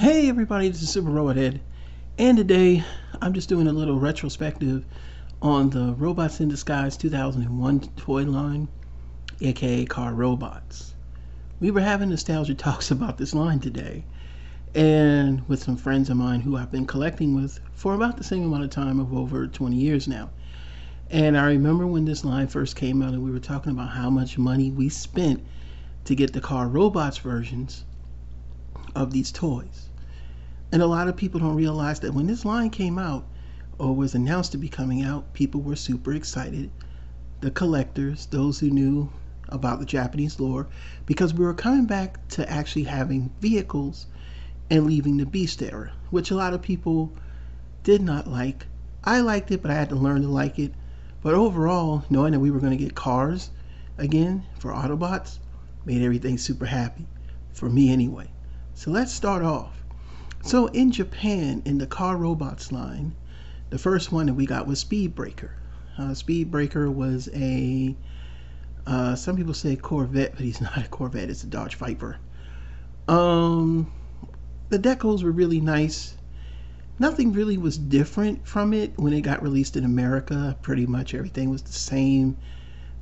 Hey everybody, this is Super Robot Ed, and today I'm just doing a little retrospective on the Robots in Disguise 2001 toy line, aka Car Robots. We were having nostalgia talks about this line today, and with some friends of mine who I've been collecting with for about the same amount of time of over 20 years now. And I remember when this line first came out and we were talking about how much money we spent to get the Car Robots versions of these toys. And a lot of people don't realize that when this line came out or was announced to be coming out, people were super excited. The collectors, those who knew about the Japanese lore, because we were coming back to actually having vehicles and leaving the Beast era, which a lot of people did not like. I liked it, but I had to learn to like it. But overall, knowing that we were going to get cars again for Autobots made everything super happy, for me anyway. So let's start off. So in Japan, in the car robots line, the first one that we got was Speedbreaker. Uh, Speedbreaker was a uh, some people say Corvette, but he's not a Corvette. It's a Dodge Viper. Um, the decals were really nice. Nothing really was different from it when it got released in America. Pretty much everything was the same.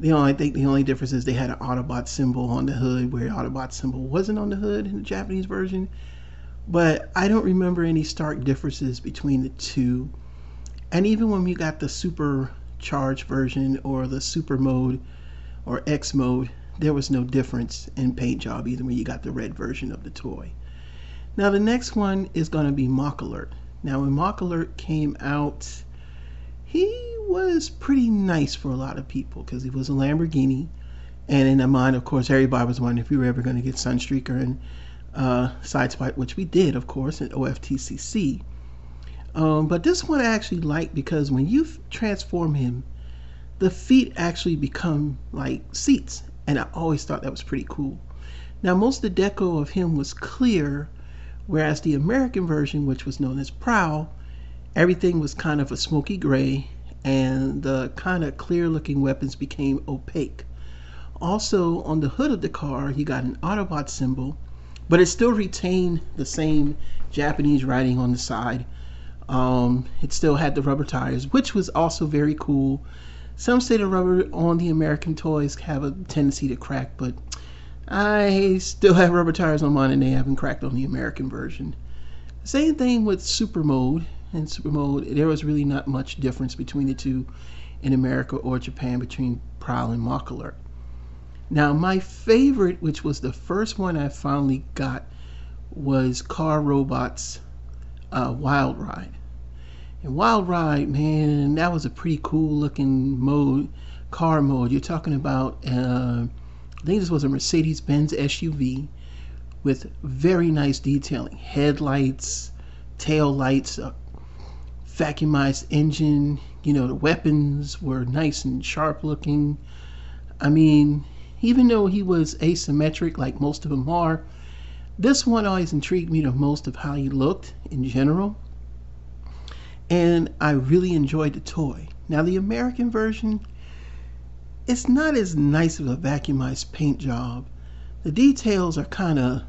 The only I think the only difference is they had an Autobot symbol on the hood, where Autobot symbol wasn't on the hood in the Japanese version but I don't remember any stark differences between the two. And even when we got the supercharged version or the super mode or X mode, there was no difference in paint job either when you got the red version of the toy. Now the next one is going to be Mach Alert. Now when Mach Alert came out, he was pretty nice for a lot of people because he was a Lamborghini. And in the mind, of course, everybody was wondering if we were ever going to get Sunstreaker and uh, Sideswipe, which we did, of course, in OFTCC. Um, but this one I actually like because when you transform him, the feet actually become like seats, and I always thought that was pretty cool. Now, most of the deco of him was clear, whereas the American version, which was known as Prowl, everything was kind of a smoky gray, and the kind of clear looking weapons became opaque. Also, on the hood of the car, you got an Autobot symbol but it still retained the same Japanese writing on the side. Um, it still had the rubber tires, which was also very cool. Some say the rubber on the American toys have a tendency to crack, but I still have rubber tires on mine and they haven't cracked on the American version. Same thing with Super Mode. In Super Mode, there was really not much difference between the two in America or Japan between Prowl and Mach Alert. Now, my favorite, which was the first one I finally got, was Car Robots uh, Wild Ride. And Wild Ride, man, that was a pretty cool looking mode, car mode. You're talking about, uh, I think this was a Mercedes Benz SUV with very nice detailing headlights, tail lights, a vacuumized engine. You know, the weapons were nice and sharp looking. I mean, even though he was asymmetric like most of them are, this one always intrigued me the most of how he looked in general. And I really enjoyed the toy. Now the American version, it's not as nice of a vacuumized paint job. The details are kind of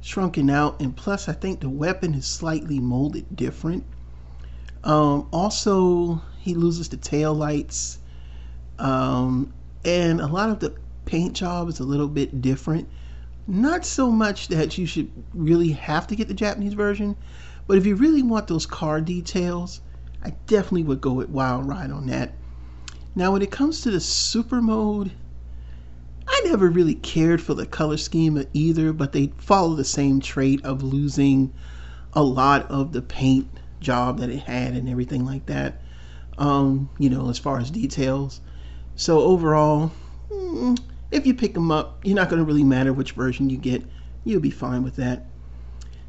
shrunken out and plus I think the weapon is slightly molded different. Um, also, he loses the tail lights. Um, and a lot of the paint job is a little bit different. Not so much that you should really have to get the Japanese version, but if you really want those car details, I definitely would go with Wild Ride on that. Now, when it comes to the super mode, I never really cared for the color scheme either, but they follow the same trait of losing a lot of the paint job that it had and everything like that. Um, you know, as far as details. So overall, mm, if you pick them up, you're not going to really matter which version you get. You'll be fine with that.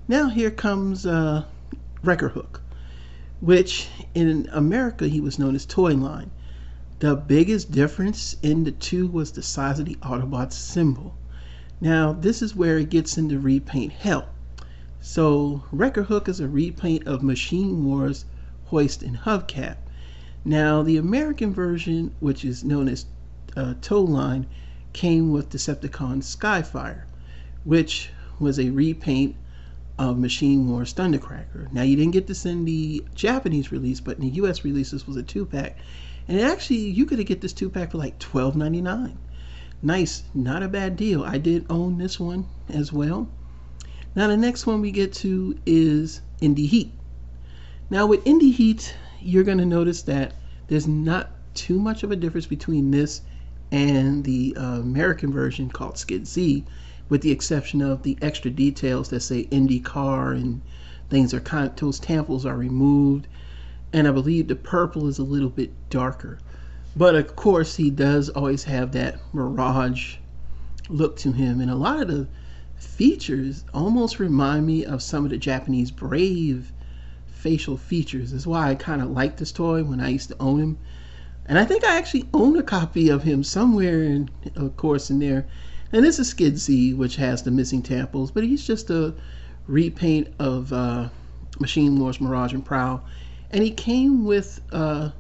Now here comes uh, Wrecker Hook, which in America he was known as Tow Line. The biggest difference in the two was the size of the Autobot symbol. Now this is where it gets into repaint hell. So Wrecker Hook is a repaint of Machine Wars hoist and hubcap. Now the American version, which is known as uh, Line, came with Decepticon Skyfire, which was a repaint of Machine Wars Thundercracker. Now, you didn't get this in the Japanese release, but in the US release, this was a two pack. And actually, you could get this two pack for like $12.99. Nice, not a bad deal. I did own this one as well. Now, the next one we get to is Indy Heat. Now, with Indy Heat, you're going to notice that there's not too much of a difference between this and the uh, American version called Skid Z with the exception of the extra details that say IndyCar and things are kind of, those tamples are removed. And I believe the purple is a little bit darker. But of course, he does always have that Mirage look to him. And a lot of the features almost remind me of some of the Japanese Brave facial features. That's why I kind of like this toy when I used to own him. And I think I actually own a copy of him somewhere, in, of course, in there. And this is Skid Z, which has the missing temples, but he's just a repaint of uh, Machine Wars Mirage and Prowl. And he came with uh,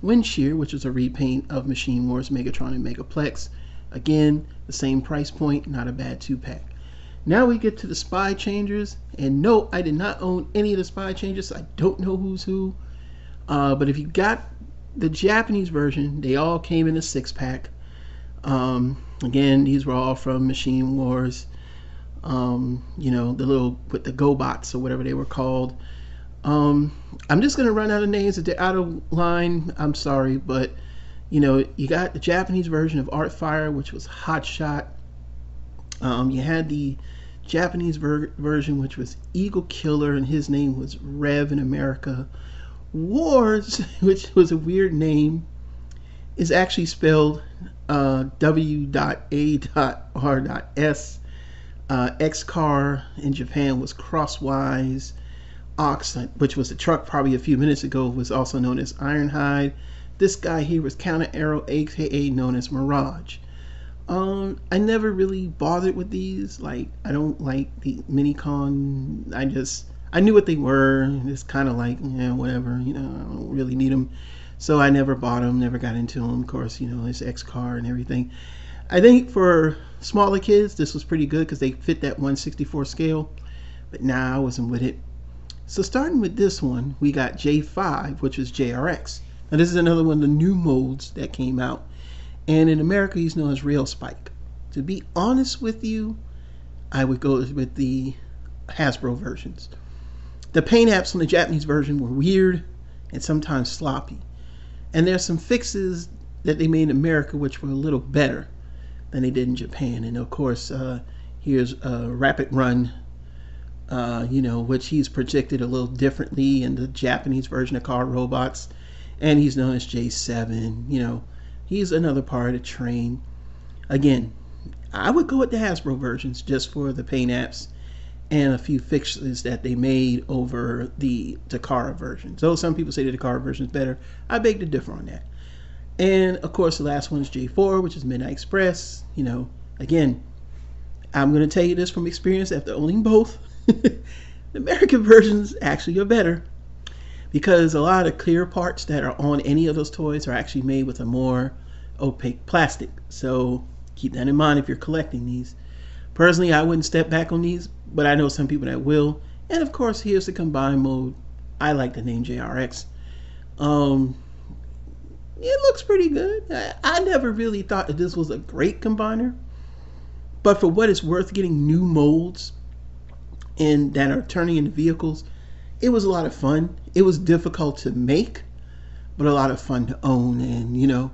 Wind Shear, which is a repaint of Machine Wars Megatron and Megaplex. Again, the same price point, not a bad two pack. Now we get to the Spy Changers, and no, I did not own any of the Spy Changers. I don't know who's who. Uh, but if you got the Japanese version, they all came in a six pack. Um, Again, these were all from Machine Wars. Um, you know, the little with the GoBots or whatever they were called. Um, I'm just gonna run out of names if they're out of line. I'm sorry, but you know, you got the Japanese version of Artfire, which was Hot Shot. Um, you had the Japanese ver- version, which was Eagle Killer, and his name was Rev in America. Wars, which was a weird name, is actually spelled uh, W.A.R.S. Uh, X-Car in Japan was Crosswise. Ox, which was a truck probably a few minutes ago, was also known as Ironhide. This guy here was Counter Arrow, aka known as Mirage. Um, I never really bothered with these. Like, I don't like the Minicon. I just, I knew what they were. It's kind of like, yeah, whatever. You know, I don't really need them. So I never bought them, never got into them. Of course, you know, his X car and everything. I think for smaller kids, this was pretty good because they fit that 164 scale. But now nah, I wasn't with it. So starting with this one, we got J5, which is JRX. Now this is another one of the new molds that came out. And in America, he's known as Rail Spike. To be honest with you, I would go with the Hasbro versions. The paint apps on the Japanese version were weird and sometimes sloppy. And there's some fixes that they made in America which were a little better than they did in Japan. And of course, uh, here's a Rapid Run, uh, you know, which he's projected a little differently in the Japanese version of Car Robots. And he's known as J7. You know, he's another part of the train. Again, I would go with the Hasbro versions just for the paint apps and a few fixes that they made over the Takara version. So some people say the Takara version is better. I beg to differ on that. And of course, the last one is J4, which is Midnight Express. You know, again, I'm going to tell you this from experience after owning both. the American versions actually are better because a lot of clear parts that are on any of those toys are actually made with a more opaque plastic. So keep that in mind if you're collecting these. Personally, I wouldn't step back on these, but I know some people that will. And of course, here's the combine mode. I like the name JRX. Um, it looks pretty good. I, I never really thought that this was a great combiner, but for what it's worth, getting new molds and that are turning into vehicles, it was a lot of fun. It was difficult to make, but a lot of fun to own, and you know,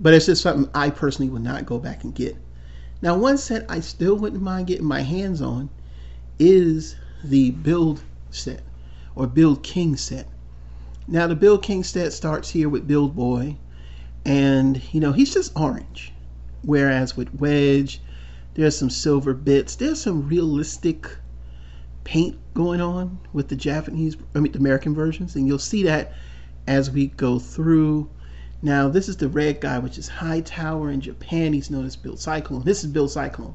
but it's just something I personally would not go back and get. Now, one set I still wouldn't mind getting my hands on is the Build set or Build King set. Now, the Build King set starts here with Build Boy, and you know, he's just orange. Whereas with Wedge, there's some silver bits, there's some realistic paint going on with the Japanese, I mean, the American versions, and you'll see that as we go through now, this is the red guy, which is High Tower in Japan. He's known as Build Cyclone. This is Build Cyclone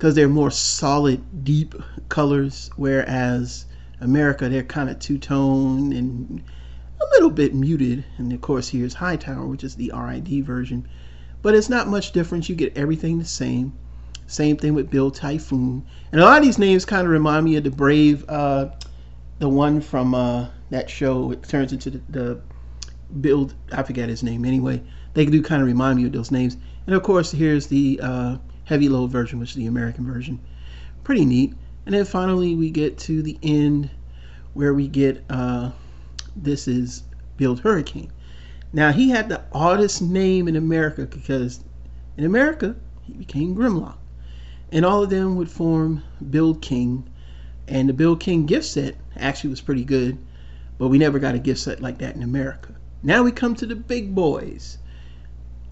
because they're more solid, deep colors, whereas America, they're kind of two tone and a little bit muted. And of course, here's Hightower, which is the RID version. But it's not much difference. You get everything the same. Same thing with Build Typhoon. And a lot of these names kind of remind me of the Brave, uh, the one from uh, that show. It turns into the, the Build, I forget his name anyway. They do kind of remind me of those names. And of course, here's the uh, heavy load version, which is the American version. Pretty neat. And then finally, we get to the end where we get uh, this is Build Hurricane. Now, he had the oddest name in America because in America, he became Grimlock and all of them would form Build King. And the Build King gift set actually was pretty good, but we never got a gift set like that in America. Now we come to the big boys.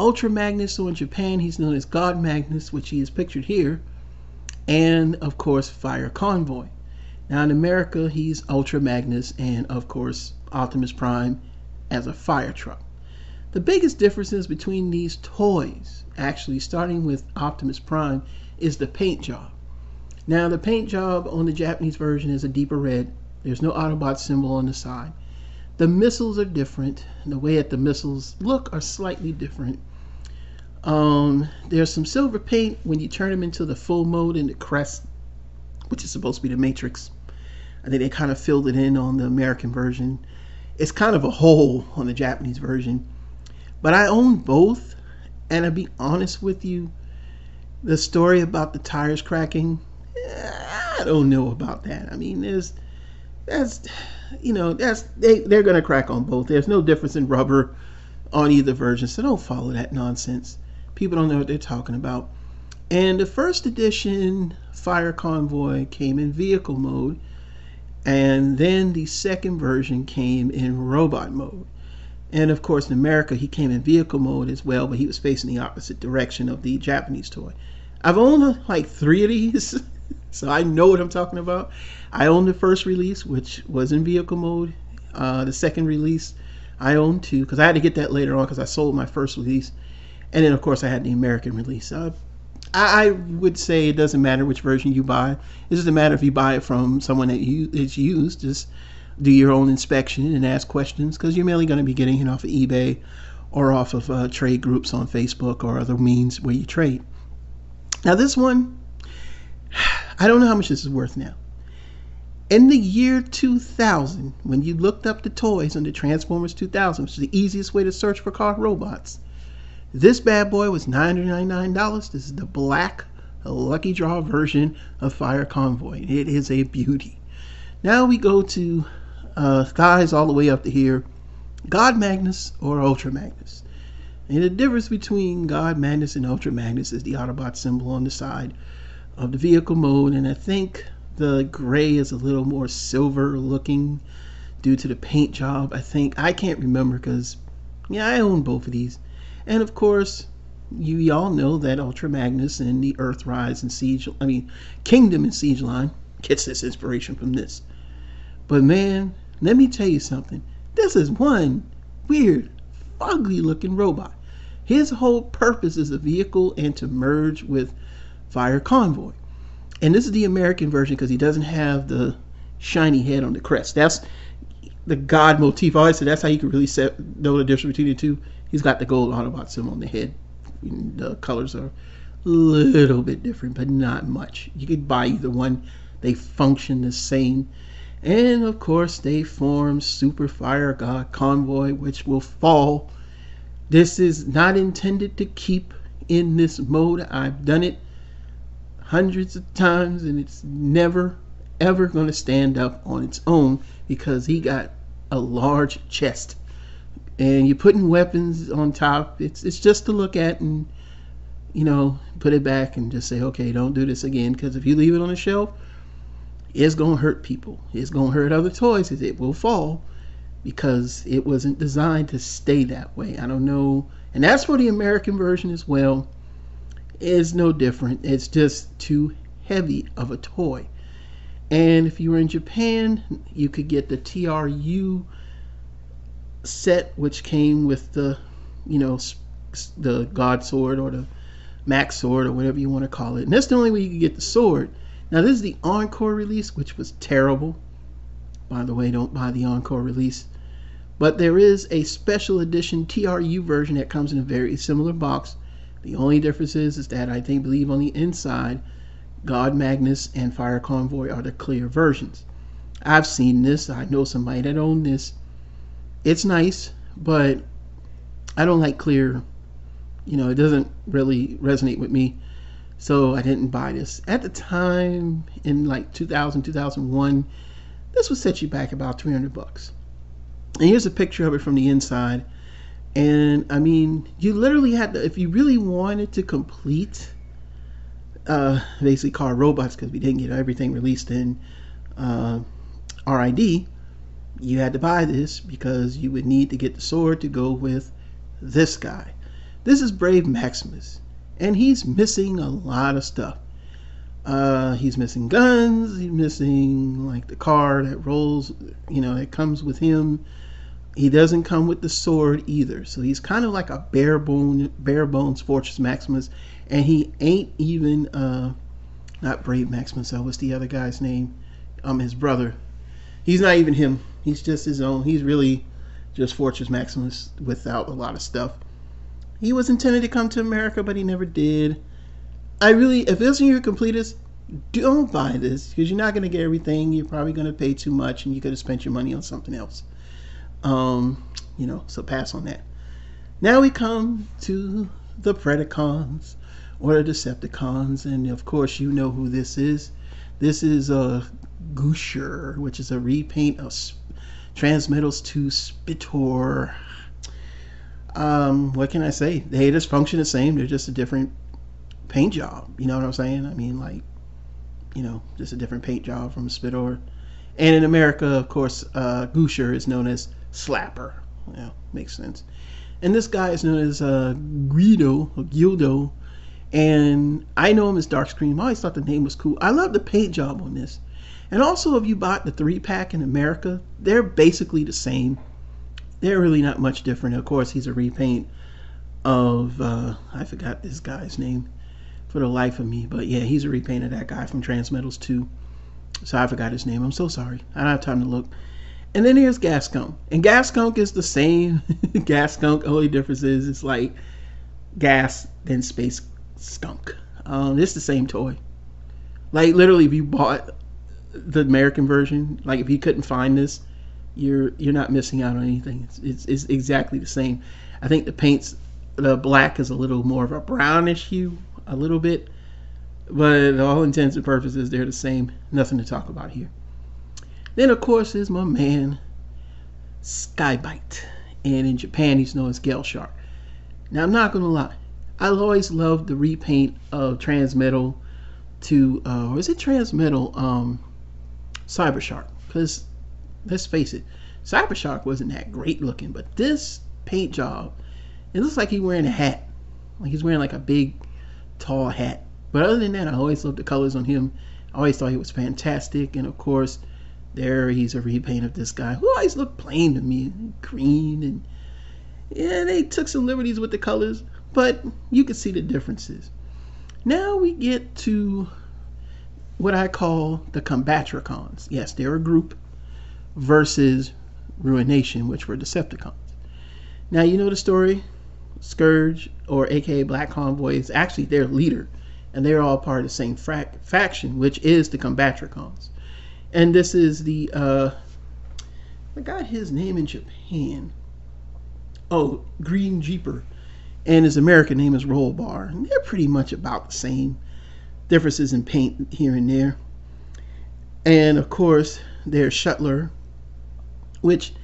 Ultra Magnus, so in Japan he's known as God Magnus, which he is pictured here, and of course Fire Convoy. Now in America he's Ultra Magnus and of course Optimus Prime as a fire truck. The biggest differences between these toys, actually starting with Optimus Prime, is the paint job. Now the paint job on the Japanese version is a deeper red. There's no Autobot symbol on the side. The missiles are different. The way that the missiles look are slightly different. Um, there's some silver paint when you turn them into the full mode in the crest, which is supposed to be the Matrix. I think they kind of filled it in on the American version. It's kind of a hole on the Japanese version. But I own both, and to be honest with you, the story about the tires cracking, I don't know about that. I mean, there's that's you know that's they they're gonna crack on both. There's no difference in rubber on either version, so don't follow that nonsense. People don't know what they're talking about. And the first edition Fire Convoy came in vehicle mode, and then the second version came in robot mode. And of course, in America, he came in vehicle mode as well, but he was facing the opposite direction of the Japanese toy. I've owned like three of these, so I know what I'm talking about. I owned the first release, which was in vehicle mode. Uh, the second release, I owned two because I had to get that later on because I sold my first release, and then of course I had the American release. Uh, I, I, would say it doesn't matter which version you buy. It doesn't matter if you buy it from someone that you it's used. Just do your own inspection and ask questions because you're mainly going to be getting it off of eBay or off of uh, trade groups on Facebook or other means where you trade. Now, this one, I don't know how much this is worth now. In the year 2000, when you looked up the toys on the Transformers 2000, which is the easiest way to search for car robots, this bad boy was $999. This is the black lucky draw version of Fire Convoy. It is a beauty. Now we go to uh, guys all the way up to here, God Magnus or Ultra Magnus. And the difference between God Magnus and Ultra Magnus is the Autobot symbol on the side of the vehicle mode. And I think the gray is a little more silver looking due to the paint job. I think, I can't remember because, yeah, I own both of these. And of course, you y'all know that Ultra Magnus and the Earthrise and Siege, I mean, Kingdom and Siege line gets this inspiration from this. But man, let me tell you something. This is one weird, ugly looking robot. His whole purpose is a vehicle and to merge with Fire Convoy. And this is the American version because he doesn't have the shiny head on the crest. That's the God motif. I say that's how you can really set, know the difference between the two. He's got the gold Autobot symbol on the head. The colors are a little bit different, but not much. You could buy either one. They function the same. And of course, they form Super Fire God Convoy, which will fall. This is not intended to keep in this mode. I've done it hundreds of times, and it's never, ever going to stand up on its own because he got a large chest. And you're putting weapons on top. It's it's just to look at and you know put it back and just say, okay, don't do this again. Because if you leave it on the shelf, it's going to hurt people. It's going to hurt other toys. It will fall because it wasn't designed to stay that way. I don't know. And that's for the American version as well. It's no different. It's just too heavy of a toy. And if you were in Japan, you could get the TRU set, which came with the, you know, the God Sword or the Max Sword or whatever you want to call it. And that's the only way you could get the sword. Now, this is the Encore release, which was terrible. By the way, don't buy the Encore release. But there is a special edition TRU version that comes in a very similar box, The only difference is, is that I think believe on the inside, God Magnus and Fire Convoy are the clear versions. I've seen this. I know somebody that owned this. It's nice, but I don't like clear. You know, it doesn't really resonate with me. So I didn't buy this. At the time, in like 2000, 2001, this would set you back about 300 bucks. And here's a picture of it from the inside. And I mean, you literally had to, if you really wanted to complete uh, basically car robots, because we didn't get everything released in uh, RID, you had to buy this because you would need to get the sword to go with this guy. This is Brave Maximus, and he's missing a lot of stuff. Uh, he's missing guns. He's missing like the car that rolls, you know, that comes with him. He doesn't come with the sword either, so he's kind of like a bare bone, bare bones Fortress Maximus, and he ain't even uh, not Brave Maximus. Uh, what's the other guy's name? Um, his brother. He's not even him. He's just his own. He's really just Fortress Maximus without a lot of stuff. He was intended to come to America, but he never did. I really, if this is your completest, don't buy this because you're not going to get everything. You're probably going to pay too much, and you could have spent your money on something else. Um, you know, so pass on that. Now we come to the Predacons or the Decepticons, and of course you know who this is. This is a Gushar, which is a repaint of Transmetals 2 Spittor. Um, what can I say? They just function the same. They're just a different paint job. You know what I'm saying? I mean, like, you know, just a different paint job from Spittor. And in America, of course, uh, Gushar is known as Slapper. Yeah, makes sense. And this guy is known as uh, Guido, or Guido, and I know him as Dark Darkscream. I always thought the name was cool. I love the paint job on this. And also, if you bought the three pack in America, they're basically the same. They're really not much different. Of course, he's a repaint of uh, I forgot this guy's name for the life of me, but yeah, he's a repaint of that guy from Transmetals 2. So I forgot his name. I'm so sorry. I don't have time to look. And then here's Gasskunk. And Gasskunk is the same Gasskunk. Only difference is it's like gas then space skunk. Um, it's the same toy. Like literally, if you bought the American version, like if you couldn't find this, you're you're not missing out on anything. It's, it's, it's exactly the same. I think the paints, the black is a little more of a brownish hue, a little bit, but all intents and purposes, they're the same. Nothing to talk about here. Then of course is my man Skybite, and in Japan he's known as Gelshark. Now I'm not gonna lie, I always loved the repaint of Transmetal 2, uh, or is it Transmetal? Um, Cybershark. Because let's face it, Cybershark wasn't that great looking, but this paint job, it looks like he's wearing a hat. Like he's wearing like a big, tall hat. But other than that, I always loved the colors on him. I always thought he was fantastic. And of course, there he's a repaint of this guy who always looked plain to me, green and yeah, they took some liberties with the colors, but you can see the differences. Now we get to what I call the Combatricons. Yes, they're a group versus Ruination, which were Decepticons. Now you know the story. Scourge, or AKA Black Convoy, is actually their leader, and they're all part of the same frac- faction, which is the Combatricons. And this is the uh, I got his name in Japan. Oh, Green Jeeper, and his American name is Rollbar. And they're pretty much about the same differences in paint here and there. And of course, there's Shuttler, which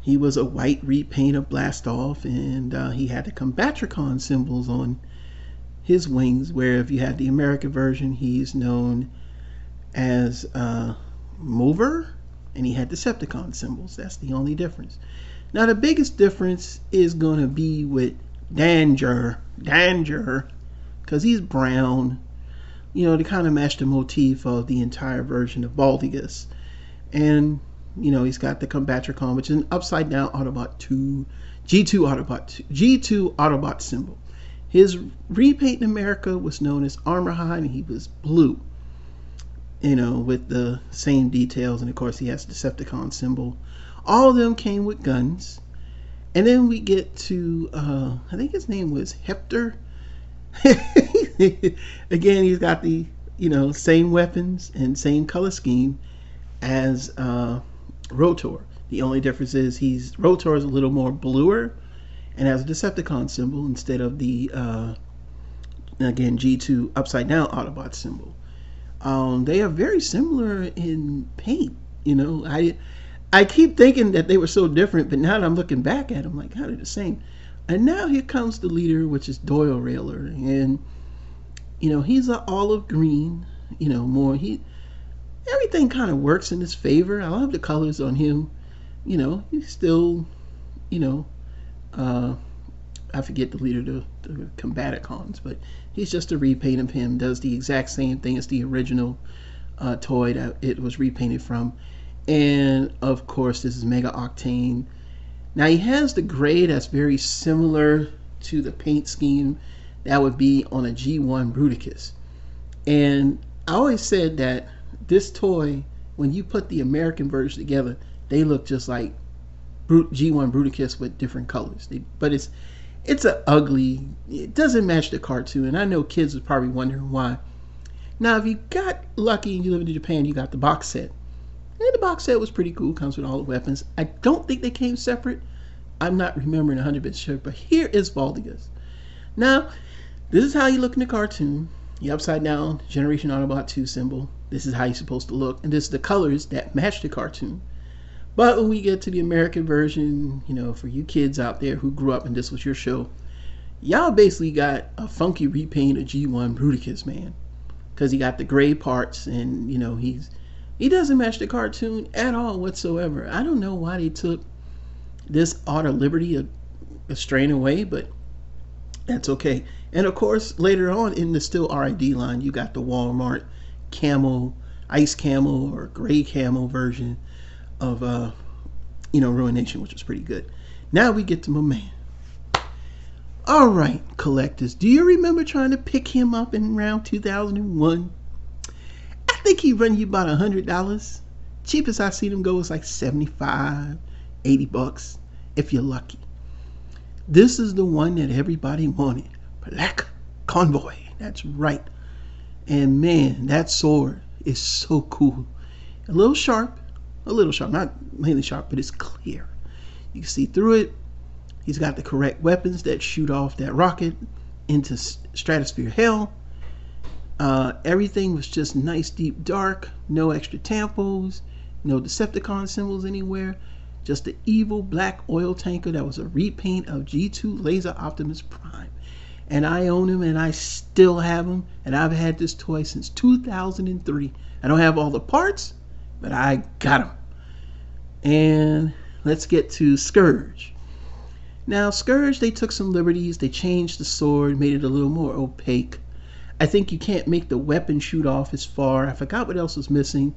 he was a white repaint of Blastoff, and uh, he had the Combatricon symbols on his wings. Where if you had the American version, he's known as a Mover, and he had Decepticon symbols. That's the only difference. Now, the biggest difference is going to be with Dangar, Dangar, because he's brown you know, to kind of match the motif of the entire version of Baldigus. And, you know, he's got the Combatricon, which is an upside down Autobot 2, G2 Autobot 2, G2 Autobot symbol. His repaint in America was known as Armorhide, and he was blue, you know, with the same details. And of course, he has Decepticon symbol. All of them came with guns. And then we get to, uh, I think his name was Heptor Again, he's got the you know same weapons and same color scheme as uh, Rotor. The only difference is he's Rotor is a little more bluer and has a Decepticon symbol instead of the uh, again G2 upside down Autobot symbol. Um, they are very similar in paint. You know, I I keep thinking that they were so different, but now that I'm looking back at them, like how they're the same. And now here comes the leader, which is Dolrailer, and you know he's an olive green. You know, more he everything kind of works in his favor. I love the colors on him. You know, he's still, you know, uh, I forget the leader, the, the Combaticons, but he's just a repaint of him. Does the exact same thing as the original uh, toy that it was repainted from, and of course this is Mega Octane. Now he has the gray that's very similar to the paint scheme that would be on a G1 Bruticus, and I always said that this toy, when you put the American version together, they look just like G1 Bruticus with different colors. They, but it's it's a ugly. It doesn't match the cartoon. And I know kids are probably wondering why. Now, if you got lucky and you live in Japan, you got the box set. And the box set was pretty cool. Comes with all the weapons. I don't think they came separate. I'm not remembering 100% sure, but here is Valdigus. Now, this is how you look in the cartoon. The upside down Generation Autobot 2 symbol. This is how you're supposed to look. And this is the colors that match the cartoon. But when we get to the American version, you know, for you kids out there who grew up and this was your show, y'all basically got a funky repaint of G1 Bruticus, man. Because he got the gray parts and, you know, he's he doesn't match the cartoon at all whatsoever. I don't know why they took this art of liberty a, a strain away, but that's okay. And of course, later on in the still RID line, you got the Walmart camo, ice camo or gray camo version of uh, you know Ruination, which was pretty good. Now we get to my man. All right, collectors, do you remember trying to pick him up in around 2001? I think he run you about a hundred dollars. Cheapest I seen him go was like 75, 80 bucks, if you're lucky. This is the one that everybody wanted. Black Convoy. That's right. And man, that sword is so cool. A little sharp, a little sharp, not mainly sharp, but it's clear. You can see through it. He's got the correct weapons that shoot off that rocket into stratosphere hell. Uh, everything was just nice, deep, dark. No extra tampos, no Decepticon symbols anywhere. Just the evil black oil tanker that was a repaint of G2 Laser Optimus Prime and I own him and I still have him and I've had this toy since 2003. I don't have all the parts, but I got him. And let's get to Scourge. Now, Scourge, they took some liberties. They changed the sword, made it a little more opaque. I think you can't make the weapon shoot off as far. I forgot what else was missing.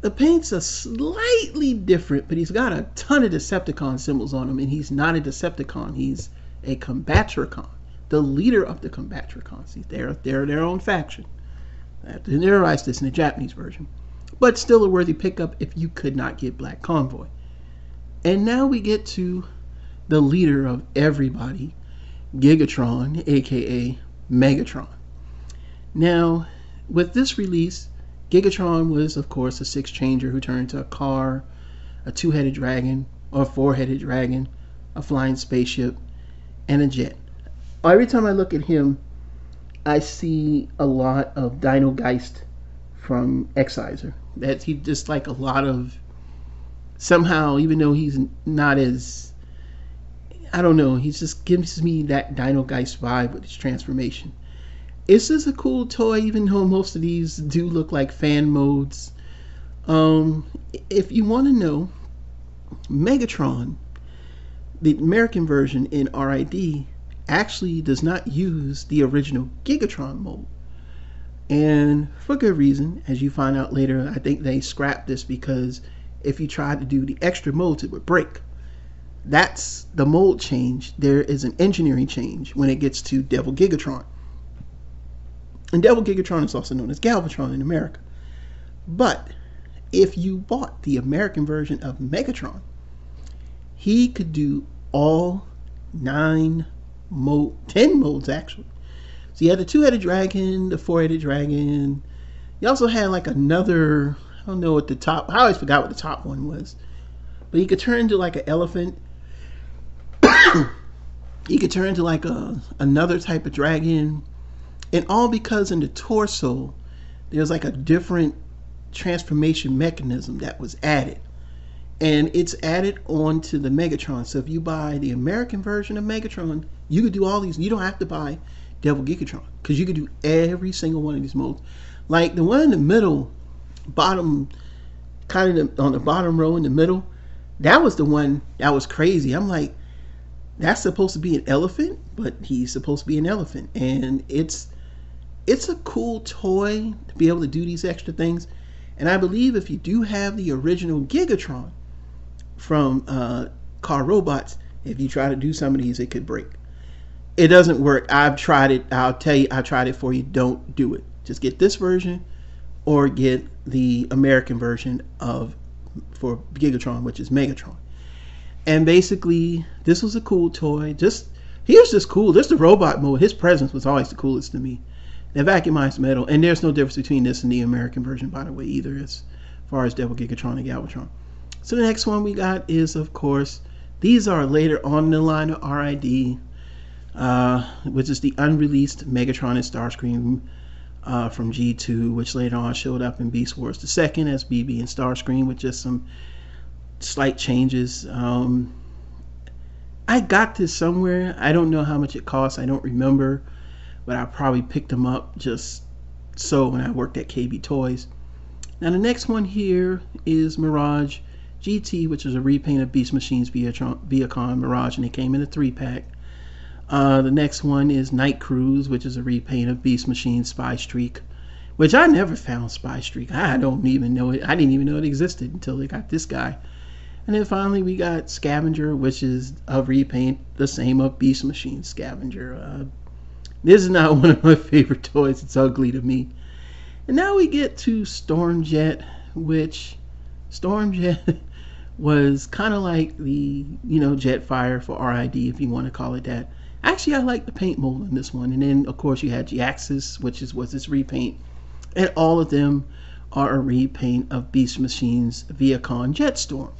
The paints are slightly different, but he's got a ton of Decepticon symbols on him, and he's not a Decepticon. He's a Combatricon the leader of the Combatricons. They're, they're their own faction. I have to narrate this in the Japanese version. But still a worthy pickup if you could not get Black Convoy. And now we get to the leader of everybody, Gigatron, aka Megatron. Now, with this release, Gigatron was, of course, a six changer who turned into a car, a two headed dragon, or a four headed dragon, a flying spaceship, and a jet every time I look at him, I see a lot of Dino Geist from Exciser. That's he just like a lot of somehow, even though he's not as I don't know, he just gives me that Dino Geist vibe with his transformation. It's just a cool toy, even though most of these do look like fan modes. Um, if you want to know, Megatron, the American version in RID, actually does not use the original Gigatron mold. And for good reason, as you find out later, I think they scrapped this because if you tried to do the extra molds, it would break. That's the mold change. There is an engineering change when it gets to Devil Gigatron. And Devil Gigatron is also known as Galvatron in America. But if you bought the American version of Megatron, he could do all nine mode, 10 molds actually. So you had the two-headed dragon, the four-headed dragon. You also had like another. I don't know what the top. I always forgot what the top one was, but you could turn into like an elephant. you could turn into like a another type of dragon, and all because in the torso there's like a different transformation mechanism that was added and it's added onto the Megatron. So if you buy the American version of Megatron, you could do all these. You don't have to buy Devil Gigatron because you could do every single one of these modes. Like the one in the middle, bottom, kind of on the bottom row in the middle, that was the one that was crazy. I'm like, that's supposed to be an elephant, but he's supposed to be an elephant, and it's it's a cool toy to be able to do these extra things. And I believe if you do have the original Gigatron, from uh, car robots. If you try to do some of these, it could break. It doesn't work. I've tried it. I'll tell you, I tried it for you. Don't do it. Just get this version or get the American version of for Gigatron, which is Megatron. And basically, this was a cool toy. Just he was just cool. This the robot mode. His presence was always the coolest to me. The vacuumized metal, and there's no difference between this and the American version, by the way, either as far as Devil Gigatron and Galvatron. So the next one we got is, of course, these are later on in the line of RID, uh, which is the unreleased Megatron and Starscream uh, from G2, which later on showed up in Beast Wars II as BB and Starscream with just some slight changes. Um, I got this somewhere. I don't know how much it cost. I don't remember, but I probably picked them up just so when I worked at KB Toys. Now the next one here is Mirage GT, which is a repaint of Beast Machines Vehicon Mirage, and it came in a three pack. Uh, the next one is Night Cruise, which is a repaint of Beast Machine Spy Streak, which I never found Spy Streak. I don't even know it. I didn't even know it existed until they got this guy. And then finally, we got Scavenger, which is a repaint, the same of Beast Machine Scavenger. Uh, this is not one of my favorite toys. It's ugly to me. And now we get to Stormjet, which Stormjet was kind of like the you know Jetfire for RID if you want to call it that. Actually, I like the paint mold in this one, and then of course you had Jhiaxus, which is was this repaint, and all of them are a repaint of Beast Machines Vehicon Jetstorm.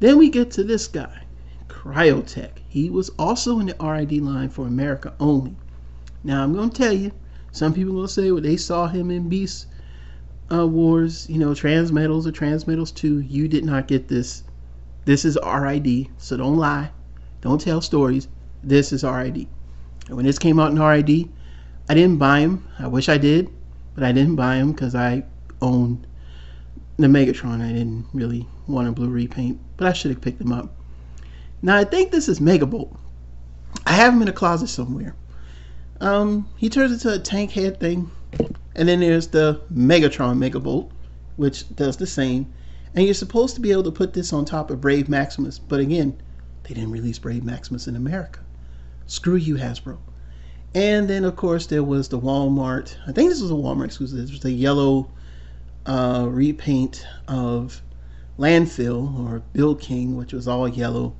Then we get to this guy, Cryotech. He was also in the RID line for America only. Now I'm going to tell you, some people will say well they saw him in Beast uh, Wars, you know, Transmetals or Transmetals 2, you did not get this. This is RID, so don't lie. Don't tell stories. This is RID. And when this came out in RID, I didn't buy them. I wish I did, but I didn't buy them because I owned the Megatron. I didn't really want a blue repaint, but I should have picked them up. Now I think this is Megabolt. I have him in a closet somewhere. Um, he turns into a tank head thing. And then there's the Megatron Megabolt, which does the same. And you're supposed to be able to put this on top of Brave Maximus, but again, they didn't release Brave Maximus in America. Screw you, Hasbro. And then, of course, there was the Walmart. I think this was a Walmart exclusive. It was the yellow uh, repaint of Landfill or Build King, which was all yellow.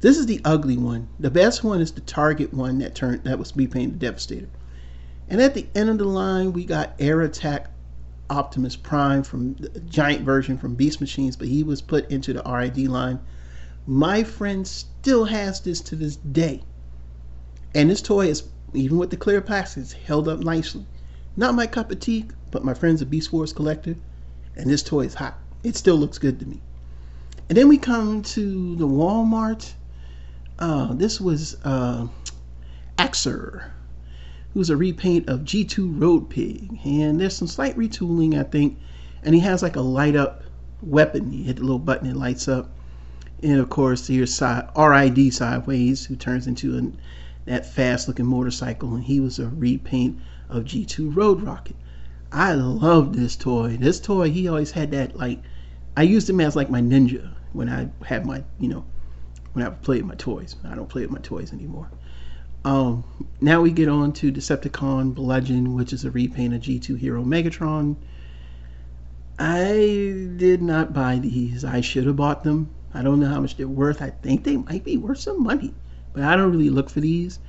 This is the ugly one. The best one is the Target one that turned that was repainted Devastator. And at the end of the line, we got Air Attack Optimus Prime from the giant version from Beast Machines, but he was put into the RID line. My friend still has this to this day. And this toy is, even with the clear plastic, held up nicely. Not my cup of tea, but my friend's a Beast Wars collector, and this toy is hot. It still looks good to me. And then we come to the Walmart. Uh, this was uh, Axer who's a repaint of G2 Road Pig. And there's some slight retooling, I think. And he has like a light up weapon. You hit the little button, it lights up. And of course, here's side, RID Sideways, who turns into an, that fast looking motorcycle. And he was a repaint of G2 Road Rocket. I love this toy. This toy, he always had that like, I used him as like my ninja when I had my, you know, when I played my toys. I don't play with my toys anymore. Um, now we get on to Decepticon Bludgeon, which is a repaint of G2 Hero Megatron. I did not buy these. I should have bought them. I don't know how much they're worth. I think they might be worth some money, but I don't really look for these.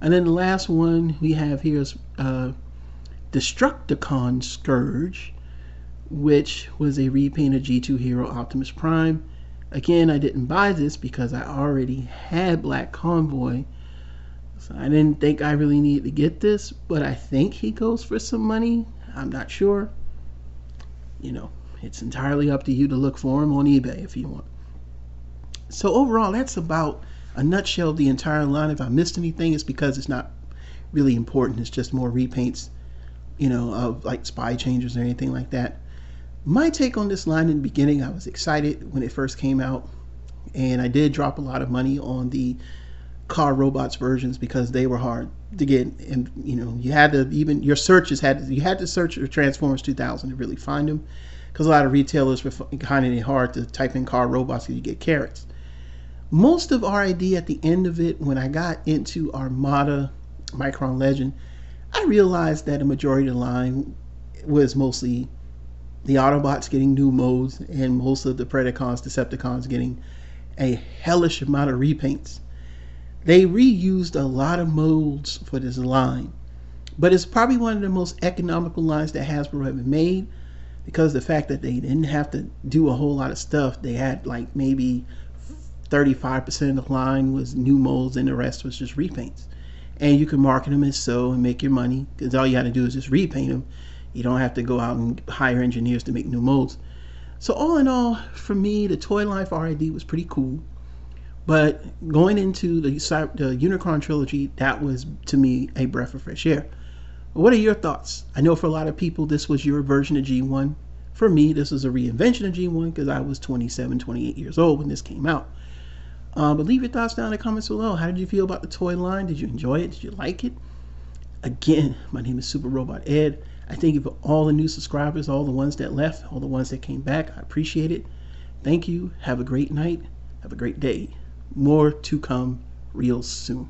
And then the last one we have here is uh, Destructicon Scourge, which was a repaint of G2 Hero Optimus Prime. Again, I didn't buy this because I already had Black Convoy. So I didn't think I really needed to get this, but I think he goes for some money. I'm not sure. You know, it's entirely up to you to look for him on eBay if you want. So overall, that's about a nutshell the entire line. If I missed anything, it's because it's not really important. It's just more repaints, you know, of like spy changers or anything like that. My take on this line in the beginning, I was excited when it first came out, and I did drop a lot of money on the car robots versions because they were hard to get and you know you had to even your searches had to, you had to search for transformers 2000 to really find them because a lot of retailers were finding it hard to type in car robots because you get carrots most of idea at the end of it, when I got into Armada Micron Legend, I realized that a majority of the line was mostly the Autobots getting new modes and most of the Predacons, Decepticons getting a hellish amount of repaints. They reused a lot of molds for this line, but it's probably one of the most economical lines that Hasbro ever made because the fact that they didn't have to do a whole lot of stuff. They had like maybe 35% of the line was new molds and the rest was just repaints. And you can market them as so and make your money because all you got to do is just repaint them. You don't have to go out and hire engineers to make new molds. So all in all, for me, the Toy Life RID was pretty cool. But going into the, the Unicron trilogy, that was to me a breath of fresh air. What are your thoughts? I know for a lot of people, this was your version of G1. For me, this was a reinvention of G1 because I was 27, 28 years old when this came out. Uh, but leave your thoughts down in the comments below. How did you feel about the toy line? Did you enjoy it? Did you like it? Again, my name is Super Robot Ed. I thank you for all the new subscribers, all the ones that left, all the ones that came back. I appreciate it. Thank you. Have a great night. Have a great day. More to come real soon.